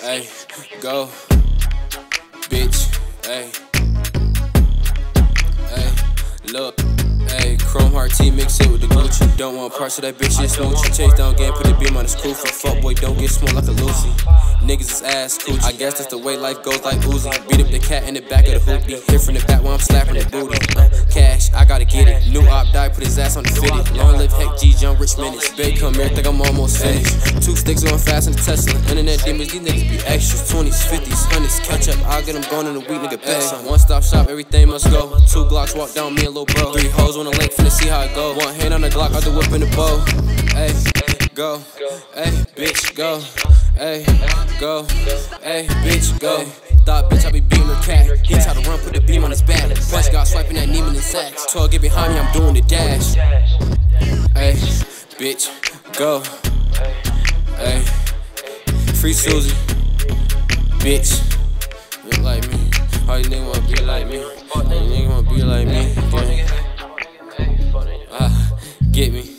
Hey, go, bitch. Hey, hey, look. Hey, Chrome Heart T mix it with the Gucci. Don't want parts of that bitch, it's smoochie. Chase down game, put the beam on his crew. For fuck boy, don't get smoked like a Lucy. Niggas is ass coochie. I guess that's the way life goes like Uzi. Beat up the cat in the back of the hoopty. Hit from the back while I'm slapping the booty. Uh, cash, I gotta get it. Die, put his ass on the 50. Long live Heck G, John Rich minutes. Big come here, think I'm almost finished. Two sticks going fast in the Tesla. Internet demons, these niggas be extras. 20s, 50s, 100s. Catch up, I'll get them going in a week, nigga. Bet. One stop shop, everything must go. Two Glocks walk down me and little bro. Three hoes on the lake, finna see how it go. One hand on the Glock, other whip in the bow. Hey, go. Hey, bitch, go. Hey, go. Hey, bitch, go. Thought bitch I be beating her cat. He tried to run, Punch swiping that Neiman and Saks. 12 get behind me, I'm doing the dash. Hey, bitch, go. Hey, free Susie, bitch. Look like me. All you niggas wanna be like me. All you niggas wanna be like me. Ah, get me.